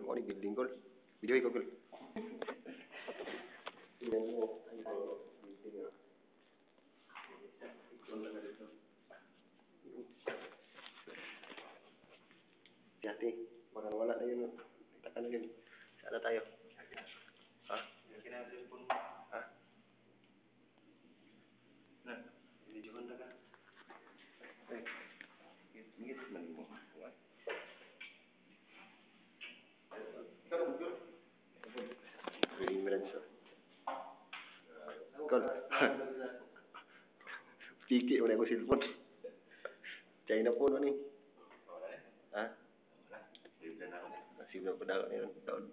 Mau ni building kul. Video ikut kul. Hati-hati. Makan wala na yun. Na yun. Sana tayo. Ha? Ha? Na, video kan ka. Eh, ingit man mo. Kol. Tiki mo na ko cellphone. China phone ni. Ha? Sibla pa daw ni taon.